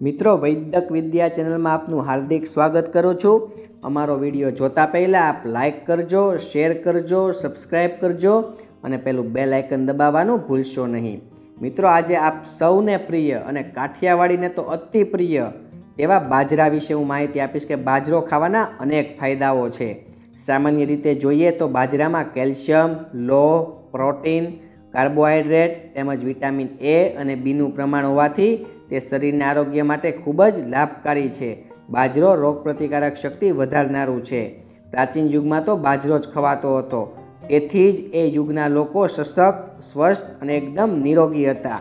મિત્રો, વૈદક વિદ્યા ચેનલમાં આપનું હાર્દિક સ્વાગત કરું છું. અમારો વીડિયો જોતા પહેલાં આપ લાઇક કરજો શેર કરજો સબસ્ક્રાઈબ કરજો અને પેલું બેલ આઇકન દબાવવાનું ભૂલશો નહીં. મિત્રો, આજે આપ સૌને પ્રિય અને કાઠિયાવાડીને તો અતિ પ્રિય એવા બાજરા વિશે હું માહિતી આપીશ કે બાજરો ખાવાના અનેક ફાયદાઓ છે. સામાન્ય રીતે જોઈએ તો બાજરામાં કેલ્શિયમ લોહ પ્રોટીન, કાર્બોહાઈડ્રેટ તેમજ વિટામિન એ અને બીનું પ્રમાણ હોવાથી તે શરીરના આરોગ્ય માટે ખૂબ જ લાભકારી છે. બાજરો રોગપ્રતિકારક શક્તિ વધારનારું છે. પ્રાચીન યુગમાં તો બાજરો જ ખવાતો હતો. તેથી જ એ યુગના લોકો સશક્ત, સ્વસ્થ અને એકદમ નિરોગી હતા.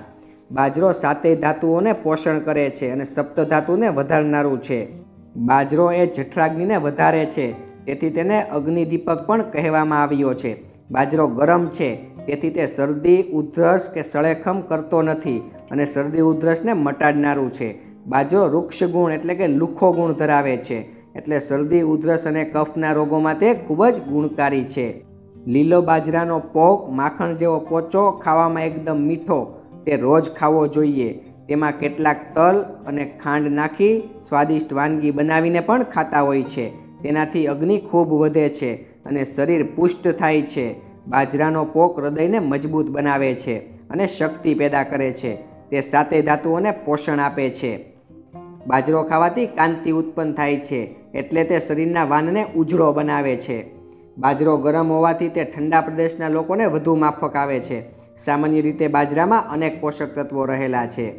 બાજરો સાતેય ધાતુઓને પોષણ કરે છે અને સપ્ત ધાતુને વધારનારું છે. બાજરો એ જઠરાગ્નિને વધારે છે. તેથી તેને અગ્નિદીપક પણ કહેવામાં આવ્યો છે. બાજરો ગરમ છે. તેથી તે શરદી, ઉધરસ કે સળેખમ કરતો નથી અને શરદી, ઉધરસને મટાડનારું છે. બાજો વૃક્ષ ગુણ એટલે કે લુખો ગુણ ધરાવે છે. એટલે શરદી, ઉધરસ અને કફના રોગોમાં તે ખૂબ જ ગુણકારી છે. લીલો બાજરાનો પોક, માખણ જેવો પોચો ખાવામાં એકદમ મીઠો. તે રોજ ખાવો જોઈએ. તેમાં કેટલાક તલ અને ખાંડ નાખી સ્વાદિષ્ટ વાનગી બનાવીને પણ ખાતા હોય છે. તેનાથી અગ્નિ ખૂબ વધે છે અને શરીર પુષ્ટ થાય છે. બાજરાનો પોક હૃદયને મજબૂત બનાવે છે અને શક્તિ પેદા કરે છે. તે સાતે ધાતુઓને પોષણ આપે છે. બાજરો ખાવાથી કાંતિ ઉત્પન્ન થાય છે એટલે તે શરીરના વાનને ઉજળો બનાવે છે. બાજરો ગરમ હોવાથી તે ઠંડા પ્રદેશના લોકોને વધુ માફક આવે છે. સામાન્ય રીતે બાજરામાં અનેક પોષક તત્વો રહેલા છે.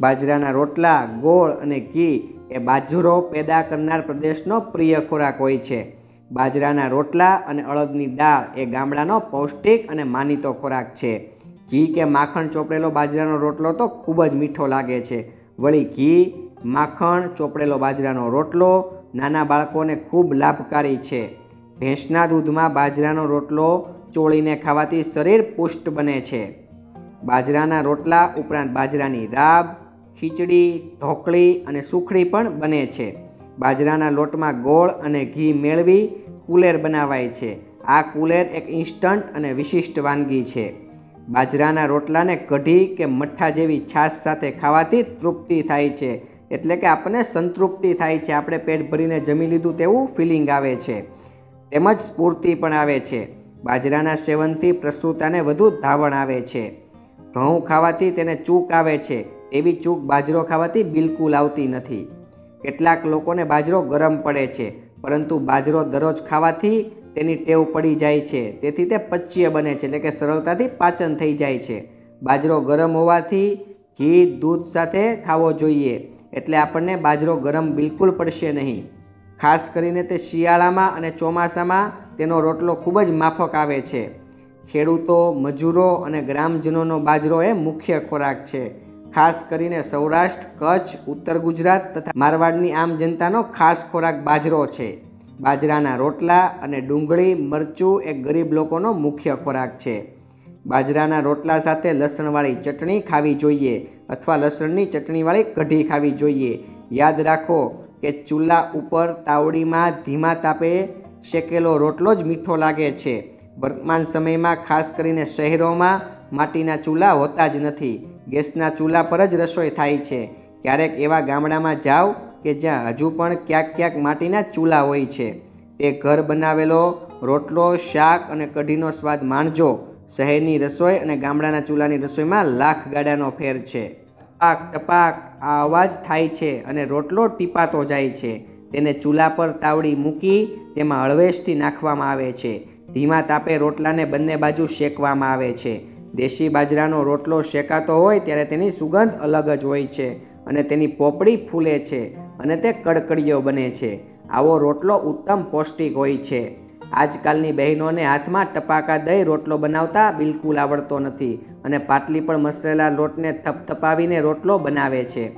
બાજરાના રોટલા, ગોળ અને ઘી એ બાજરો પેદા કરનાર પ્રદેશનો પ્રિય ખોરાક હોય છે. બાજરાના રોટલા અને અળદની દાળ એ ગામડાનો પૌષ્ટિક અને માનીતો ખોરાક છે. ઘી કે માખણ ચોપડેલો બાજરાનો રોટલો તો ખૂબ જ મીઠો લાગે છે. વળી ઘી, માખણ, ચોપડેલો બાજરાનો રોટલો નાના બાળકોને ખૂબ લાભકારી છે. ભેંસના દૂધમાં બાજરાનો રોટલો ચોળીને ખાવાથી શરીર પુષ્ટ બને છે. બાજરાના રોટલા ઉપરાંત બાજરાની રાબ, ખીચડી, ઢોકળી અને સુખડી પણ બને છે. બાજરાના લોટમાં ગોળ અને ઘી મેળવી કુલેર બનાવાય છે. આ કુલેર એક ઇન્સ્ટન્ટ અને વિશિષ્ટ વાનગી છે. બાજરાના રોટલાને કઢી કે મઠ્ઠા જેવી છાશ સાથે ખાવાથી તૃપ્તિ થાય છે. એટલે કે આપણને સંતૃપ્તિ થાય છે. આપણે પેટ ભરીને જમી લીધું તેવું ફિલિંગ આવે છે. તેમજ સ્ફૂર્તિ પણ આવે છે. બાજરાના સેવનથી પ્રસ્તુતાને વધુ ધાવણ આવે છે. ઘઉં ખાવાથી તેને ચૂક આવે છે. એવી ચૂક બાજરો ખાવાથી બિલકુલ આવતી નથી. કેટલાક લોકોને બાજરો ગરમ પડે છે. પરંતુ બાજરો દરરોજ ખાવાથી તેની ટેવ પડી જાય છે. તેથી તે પચ્ય બને છે, એટલે કે સરળતાથી પાચન થઈ જાય છે. બાજરો ગરમ હોવાથી ઘી, દૂધ સાથે ખાવો જોઈએ, એટલે આપણને બાજરો ગરમ બિલકુલ પડશે નહીં. ખાસ કરીને તે શિયાળામાં અને ચોમાસામાં તેનો રોટલો ખૂબ જ માફક આવે છે. ખેડૂતો, મજૂરો અને ગ્રામજનોનો બાજરો એ મુખ્ય ખોરાક છે. ખાસ કરીને સૌરાષ્ટ્ર, કચ્છ, ઉત્તર ગુજરાત તથા મારવાડની આમ જનતાનો ખાસ ખોરાક બાજરો છે. બાજરાના રોટલા અને ડુંગળી, મરચું એ ગરીબ લોકોનો મુખ્ય ખોરાક છે. બાજરાના રોટલા સાથે લસણવાળી ચટણી ખાવી જોઈએ અથવા લસણની ચટણીવાળી કઢી ખાવી જોઈએ. યાદ રાખો કે ચૂલા ઉપર તાવડીમાં ધીમા તાપે શેકેલો રોટલો જ મીઠો લાગે છે. વર્તમાન સમયમાં ખાસ કરીને શહેરોમાં માટીના ચૂલા હોતા જ નથી. ગેસના ચૂલા પર જ રસોઈ થાય છે. ક્યારેક એવા ગામડામાં જાઓ કે જ્યાં હજુ પણ ક્યાંક ક્યાંક માટીના ચૂલા હોય છે. તે ઘર બનાવેલો, રોટલો, શાક અને કઢીનો સ્વાદ માણજો. શહેરની રસોઈ અને ગામડાના ચૂલાની રસોઈમાં લાખ ગાડાનો ફેર છે. ટપાક ટપાક, આ અવાજ થાય છે અને રોટલો ટીપાતો જાય છે. તેને ચૂલા પર તાવડી મૂકી તેમાં હળવેશથી નાખવામાં આવે છે. ધીમા તાપે રોટલાને બંને બાજુ શેકવામાં આવે છે. દેશી બાજરાનો રોટલો શેકાતો હોય ત્યારે તેની સુગંધ અલગ જ હોય છે અને તેની પોપડી ફૂલે છે અને તે કડકડીયો બને છે. આવો રોટલો ઉત્તમ પૌષ્ટિક હોય છે. આજકાલની બહેનોને હાથમાં ટપાકા દઈ રોટલો બનાવતા બિલકુલ આવડતો નથી અને પાટલી પર મસરેલા લોટને થપથપાવીને રોટલો બનાવે છે.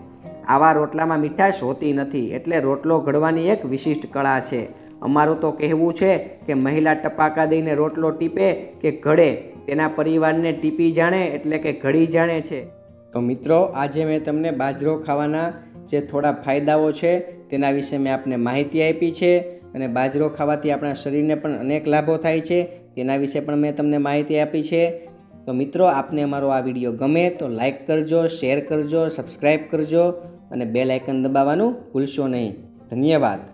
આવા રોટલામાં મીઠાશ હોતી નથી એટલે રોટલો ઘડવાની એક વિશિષ્ટ કળા છે. અમારું તો કહેવું છે કે મહિલા ટપાકા દઈને રોટલો ટીપે કે ઘડે તેના પરિવારને ટીપી જાણે એટલે કે ઘડી જાણે છે. તો મિત્રો, આજે મેં તમને બાજરો ખાવાના જે થોડા ફાયદાઓ છે, તેના વિશે મેં આપને માહિતી આપી છે અને બાજરો ખાવાથી આપણા શરીરને પણ અનેક લાભો થાય છે, તેના વિશે પણ મેં તમને માહિતી આપી છે. તો મિત્રો, આપને અમારો આ વીડિયો ગમે તો લાઇક કરજો, શેર કરજો સબસ્ક્રાઈબ કરજો અને બેલ આઇકન દબાવવાનું ભૂલશો નહીં. ધન્યવાદ.